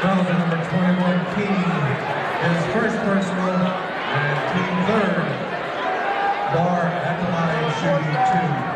Closer number 21, King, his first personal, and team third, Bar at the line shooting two.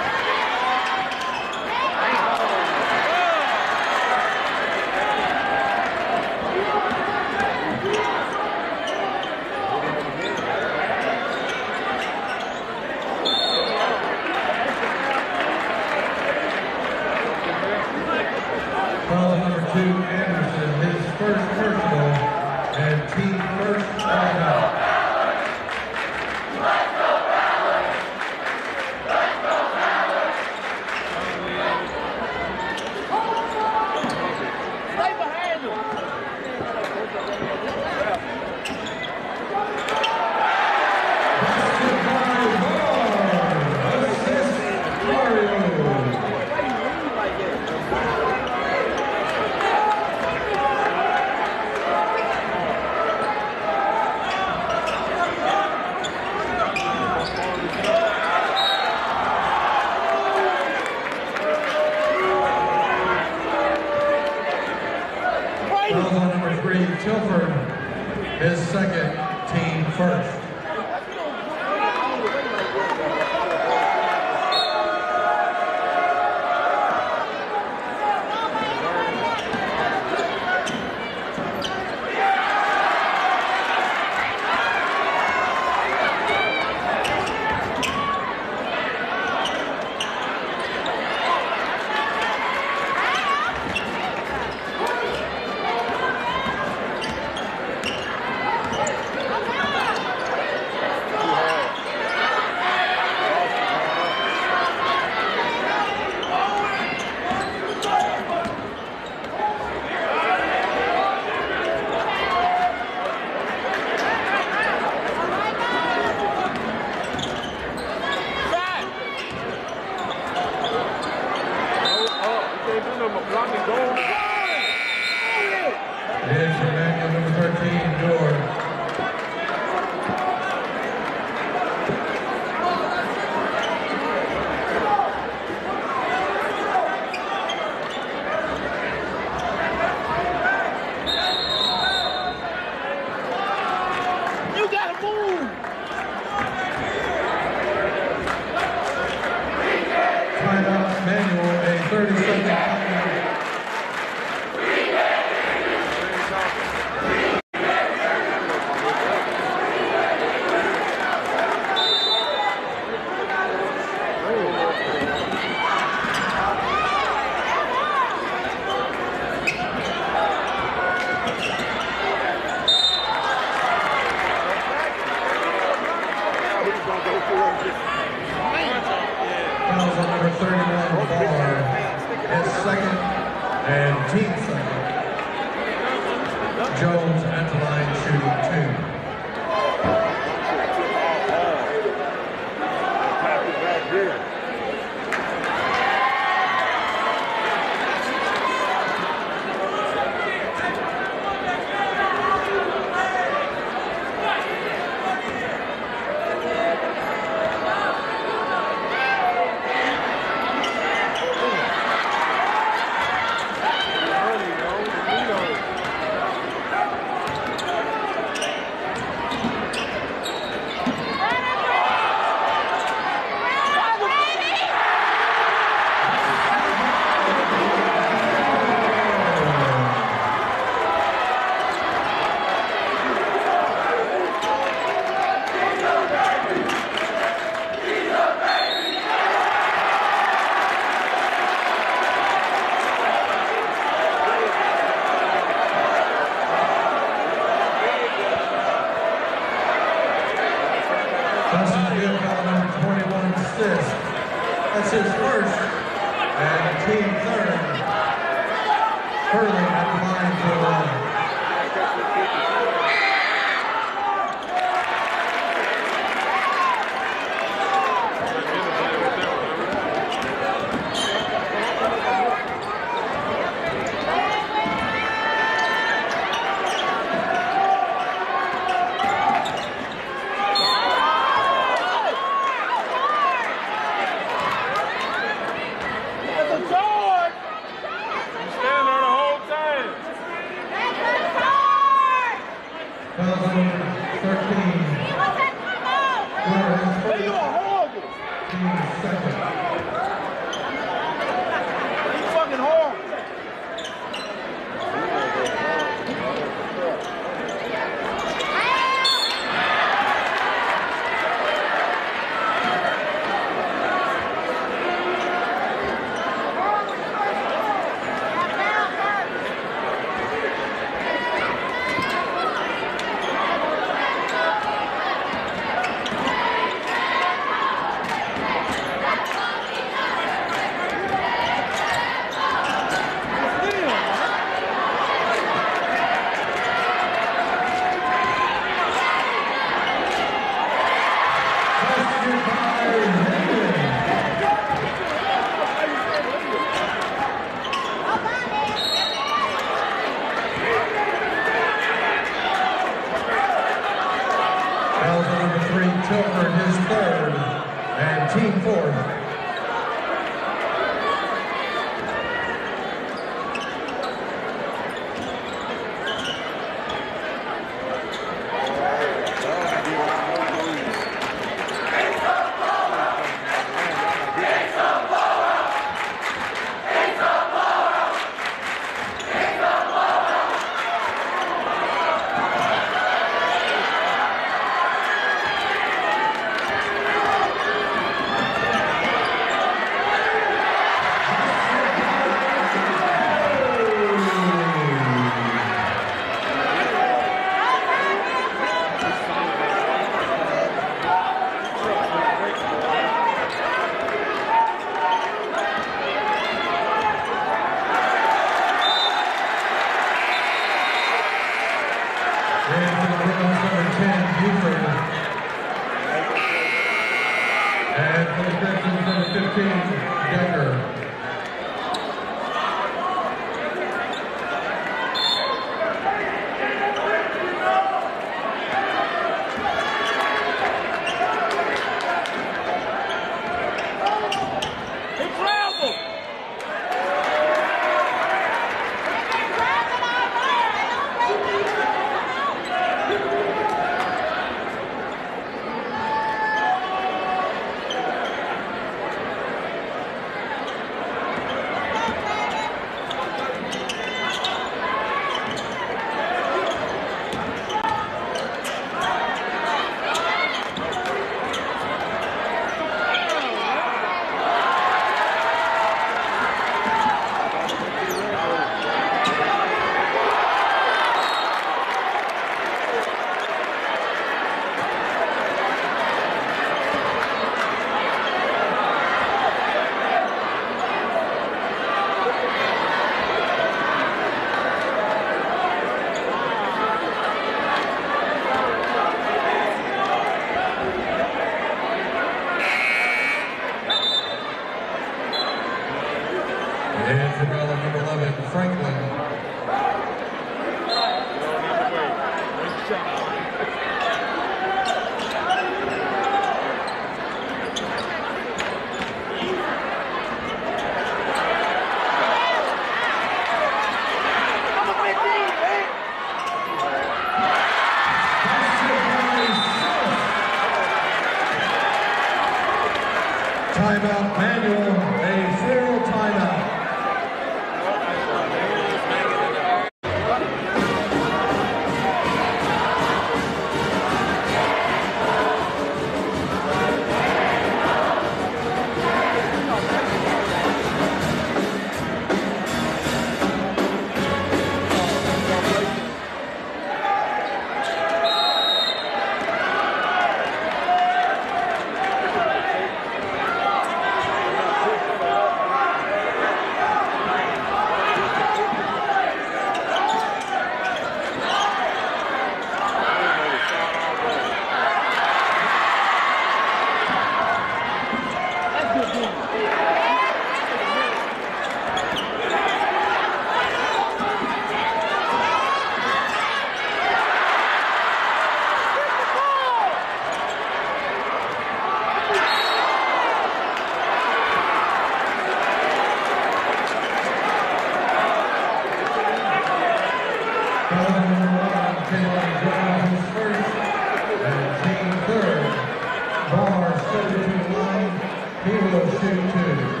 He will shoot two.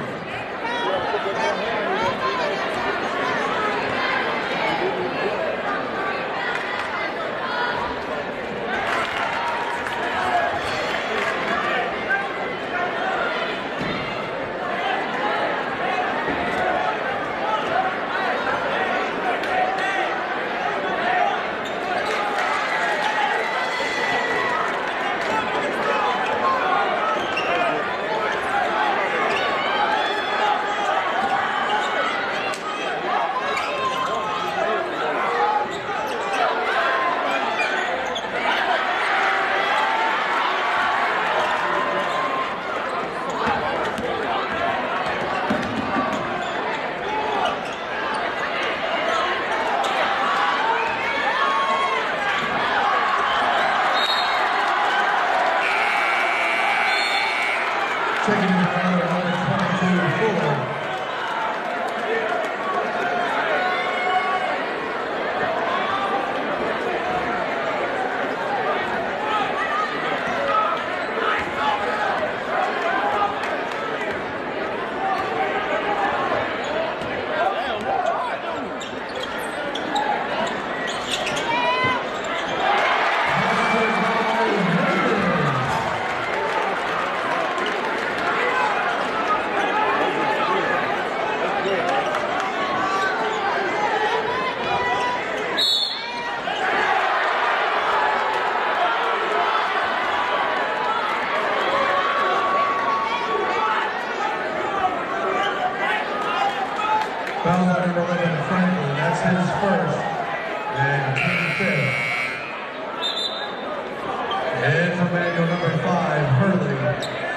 And for manual number five, Hurley.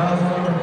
Foul